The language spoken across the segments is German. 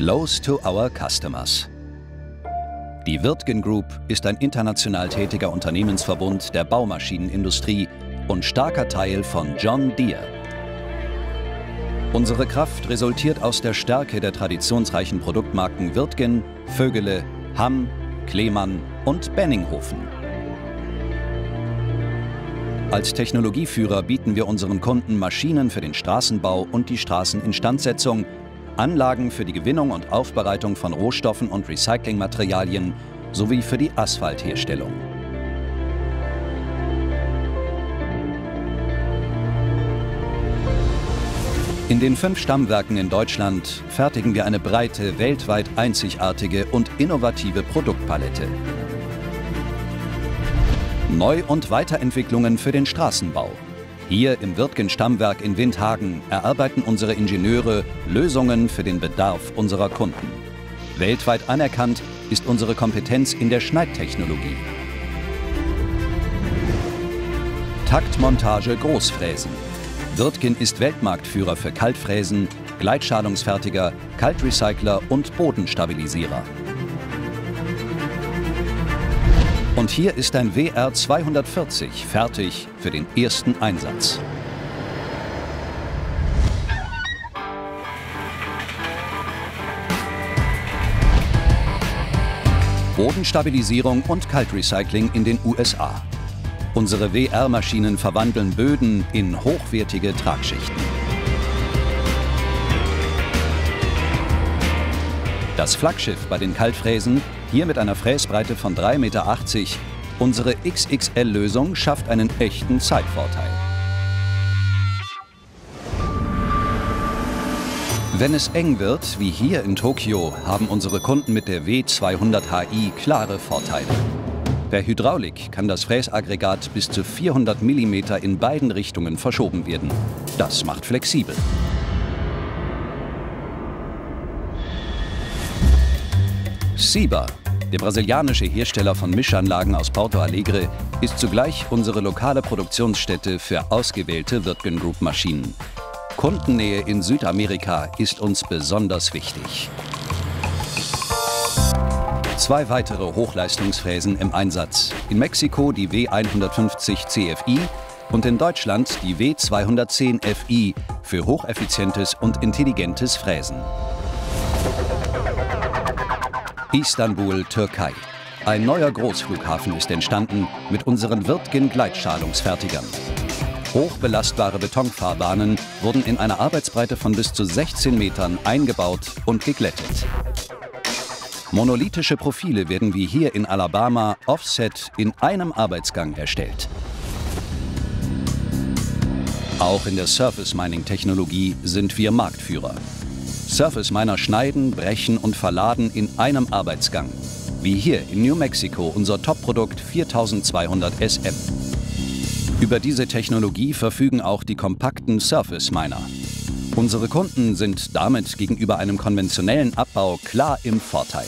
Close to our customers. Die Wirtgen Group ist ein international tätiger Unternehmensverbund der Baumaschinenindustrie und starker Teil von John Deere. Unsere Kraft resultiert aus der Stärke der traditionsreichen Produktmarken Wirtgen, Vögele, Hamm, Klemann und Benninghofen. Als Technologieführer bieten wir unseren Kunden Maschinen für den Straßenbau und die Straßeninstandsetzung, Anlagen für die Gewinnung und Aufbereitung von Rohstoffen und Recyclingmaterialien sowie für die Asphaltherstellung. In den fünf Stammwerken in Deutschland fertigen wir eine breite, weltweit einzigartige und innovative Produktpalette. Neu- und Weiterentwicklungen für den Straßenbau. Hier im Wirtgen Stammwerk in Windhagen erarbeiten unsere Ingenieure Lösungen für den Bedarf unserer Kunden. Weltweit anerkannt ist unsere Kompetenz in der Schneidtechnologie. Taktmontage Großfräsen. Wirtgen ist Weltmarktführer für Kaltfräsen, Gleitschalungsfertiger, Kaltrecycler und Bodenstabilisierer. Und hier ist ein WR 240 fertig für den ersten Einsatz. Bodenstabilisierung und Kaltrecycling in den USA. Unsere WR-Maschinen verwandeln Böden in hochwertige Tragschichten. Das Flaggschiff bei den Kaltfräsen, hier mit einer Fräsbreite von 3,80 Meter, unsere XXL-Lösung schafft einen echten Zeitvorteil. Wenn es eng wird, wie hier in Tokio, haben unsere Kunden mit der W200HI klare Vorteile. Per Hydraulik kann das Fräsaggregat bis zu 400 mm in beiden Richtungen verschoben werden. Das macht flexibel. Sieber, der brasilianische Hersteller von Mischanlagen aus Porto Alegre, ist zugleich unsere lokale Produktionsstätte für ausgewählte Wirtgen Group Maschinen. Kundennähe in Südamerika ist uns besonders wichtig. Zwei weitere Hochleistungsfräsen im Einsatz. In Mexiko die W150 CFI und in Deutschland die W210 FI für hocheffizientes und intelligentes Fräsen. Istanbul, Türkei. Ein neuer Großflughafen ist entstanden mit unseren Wirtgen Gleitschalungsfertigern. Hochbelastbare Betonfahrbahnen wurden in einer Arbeitsbreite von bis zu 16 Metern eingebaut und geglättet. Monolithische Profile werden wie hier in Alabama offset in einem Arbeitsgang erstellt. Auch in der Surface Mining Technologie sind wir Marktführer. Surface Miner schneiden, brechen und verladen in einem Arbeitsgang. Wie hier in New Mexico unser Top-Produkt 4200 SM. Über diese Technologie verfügen auch die kompakten Surface Miner. Unsere Kunden sind damit gegenüber einem konventionellen Abbau klar im Vorteil.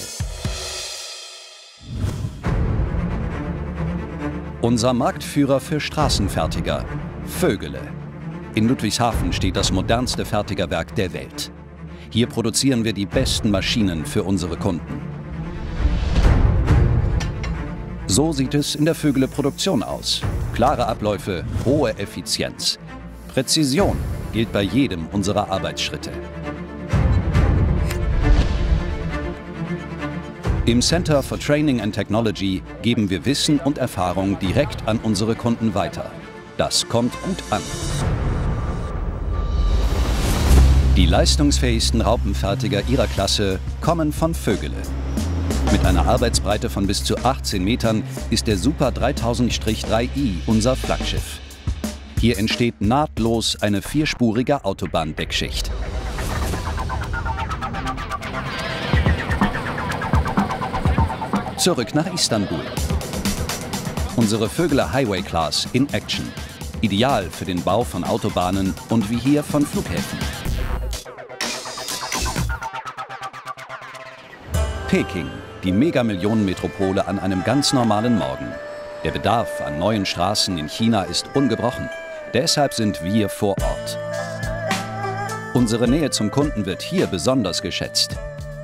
Unser Marktführer für Straßenfertiger, Vögele. In Ludwigshafen steht das modernste Fertigerwerk der Welt. Hier produzieren wir die besten Maschinen für unsere Kunden. So sieht es in der Vögele-Produktion aus. Klare Abläufe, hohe Effizienz. Präzision gilt bei jedem unserer Arbeitsschritte. Im Center for Training and Technology geben wir Wissen und Erfahrung direkt an unsere Kunden weiter. Das kommt gut an. Die leistungsfähigsten Raupenfertiger ihrer Klasse kommen von Vögele. Mit einer Arbeitsbreite von bis zu 18 Metern ist der Super 3000-3i unser Flaggschiff. Hier entsteht nahtlos eine vierspurige Autobahndeckschicht. Zurück nach Istanbul. Unsere Vögele Highway Class in Action. Ideal für den Bau von Autobahnen und wie hier von Flughäfen. Peking, die Megamillionenmetropole an einem ganz normalen Morgen. Der Bedarf an neuen Straßen in China ist ungebrochen. Deshalb sind wir vor Ort. Unsere Nähe zum Kunden wird hier besonders geschätzt.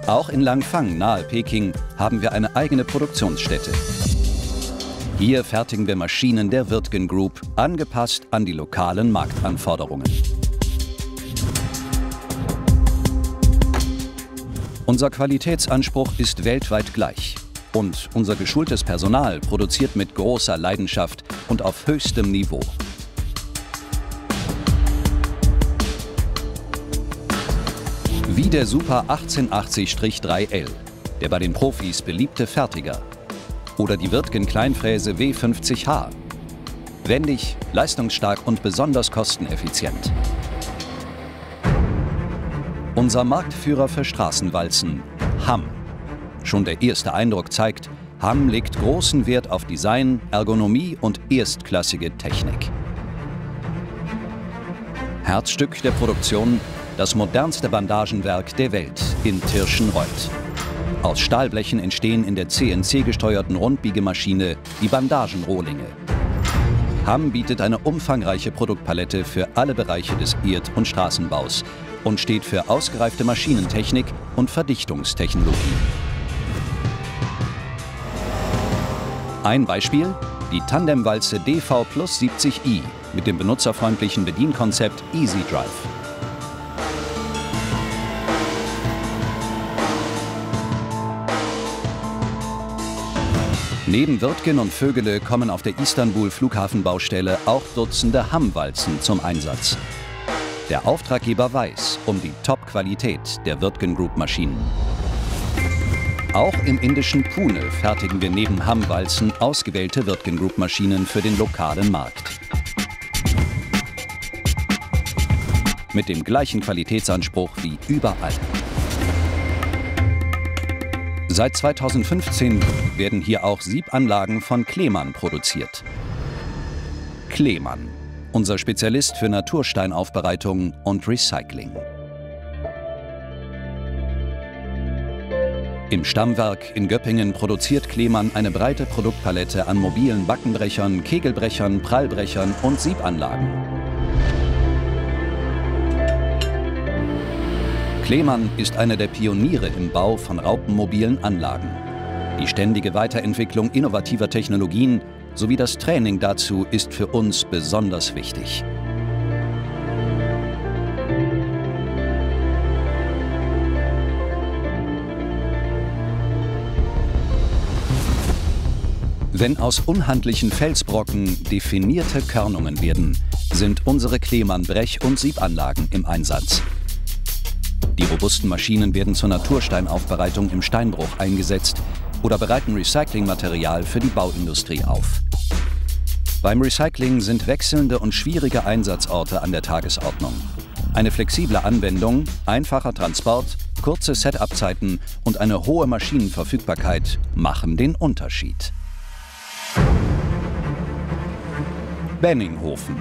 Auch in Langfang nahe Peking haben wir eine eigene Produktionsstätte. Hier fertigen wir Maschinen der Wirtgen Group, angepasst an die lokalen Marktanforderungen. Unser Qualitätsanspruch ist weltweit gleich. Und unser geschultes Personal produziert mit großer Leidenschaft und auf höchstem Niveau. Wie der Super 1880-3L, der bei den Profis beliebte Fertiger. Oder die Wirtgen Kleinfräse W50H. Wendig, leistungsstark und besonders kosteneffizient. Unser Marktführer für Straßenwalzen, Hamm. Schon der erste Eindruck zeigt, Hamm legt großen Wert auf Design, Ergonomie und erstklassige Technik. Herzstück der Produktion das modernste Bandagenwerk der Welt in Tirschenreuth. Aus Stahlblechen entstehen in der CNC-gesteuerten Rundbiegemaschine die Bandagenrohlinge. Hamm bietet eine umfangreiche Produktpalette für alle Bereiche des Erd- und Straßenbaus und steht für ausgereifte Maschinentechnik und Verdichtungstechnologie. Ein Beispiel? Die Tandemwalze DV Plus 70i mit dem benutzerfreundlichen Bedienkonzept Easy Drive. Neben Wirtgen und Vögele kommen auf der Istanbul-Flughafenbaustelle auch Dutzende Hammwalzen zum Einsatz. Der Auftraggeber weiß um die Top-Qualität der Wirtgen Group Maschinen. Auch im indischen Pune fertigen wir neben Hammwalzen ausgewählte Wirtgen Group Maschinen für den lokalen Markt. Mit dem gleichen Qualitätsanspruch wie überall. Seit 2015 werden hier auch Siebanlagen von Klemann produziert. Klemann, unser Spezialist für Natursteinaufbereitung und Recycling. Im Stammwerk in Göppingen produziert Klemann eine breite Produktpalette an mobilen Backenbrechern, Kegelbrechern, Prallbrechern und Siebanlagen. Klemann ist einer der Pioniere im Bau von raupenmobilen Anlagen. Die ständige Weiterentwicklung innovativer Technologien sowie das Training dazu ist für uns besonders wichtig. Wenn aus unhandlichen Felsbrocken definierte Körnungen werden, sind unsere Klemann Brech- und Siebanlagen im Einsatz. Die robusten Maschinen werden zur Natursteinaufbereitung im Steinbruch eingesetzt oder bereiten Recyclingmaterial für die Bauindustrie auf. Beim Recycling sind wechselnde und schwierige Einsatzorte an der Tagesordnung. Eine flexible Anwendung, einfacher Transport, kurze Setup-Zeiten und eine hohe Maschinenverfügbarkeit machen den Unterschied. Benninghofen,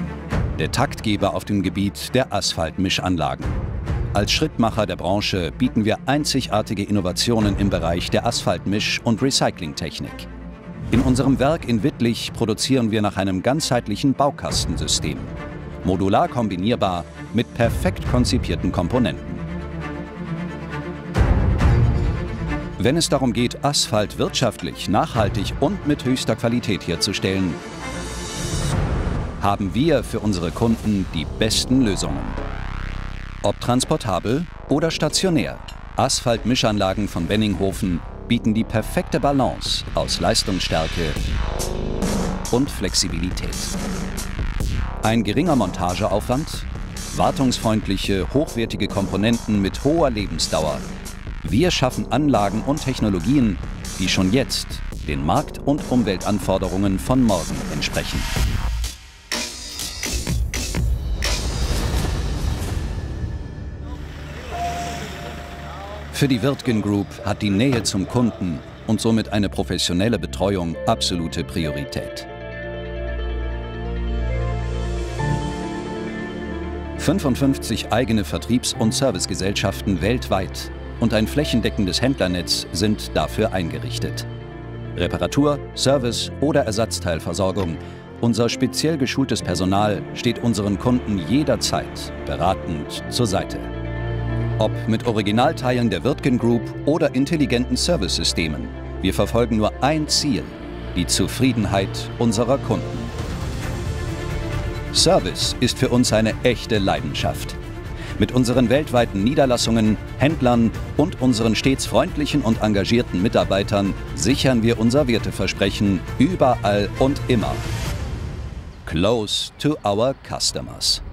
der Taktgeber auf dem Gebiet der Asphaltmischanlagen. Als Schrittmacher der Branche bieten wir einzigartige Innovationen im Bereich der Asphaltmisch- und Recyclingtechnik. In unserem Werk in Wittlich produzieren wir nach einem ganzheitlichen Baukastensystem. Modular kombinierbar mit perfekt konzipierten Komponenten. Wenn es darum geht, Asphalt wirtschaftlich, nachhaltig und mit höchster Qualität herzustellen, haben wir für unsere Kunden die besten Lösungen. Ob transportabel oder stationär, Asphaltmischanlagen von Benninghofen bieten die perfekte Balance aus Leistungsstärke und Flexibilität. Ein geringer Montageaufwand, wartungsfreundliche, hochwertige Komponenten mit hoher Lebensdauer. Wir schaffen Anlagen und Technologien, die schon jetzt den Markt- und Umweltanforderungen von morgen entsprechen. Für die Wirtgen Group hat die Nähe zum Kunden und somit eine professionelle Betreuung absolute Priorität. 55 eigene Vertriebs- und Servicegesellschaften weltweit und ein flächendeckendes Händlernetz sind dafür eingerichtet. Reparatur, Service oder Ersatzteilversorgung. Unser speziell geschultes Personal steht unseren Kunden jederzeit beratend zur Seite. Ob mit Originalteilen der Wirtgen Group oder intelligenten Servicesystemen, wir verfolgen nur ein Ziel, die Zufriedenheit unserer Kunden. Service ist für uns eine echte Leidenschaft. Mit unseren weltweiten Niederlassungen, Händlern und unseren stets freundlichen und engagierten Mitarbeitern sichern wir unser Werteversprechen überall und immer. Close to our customers.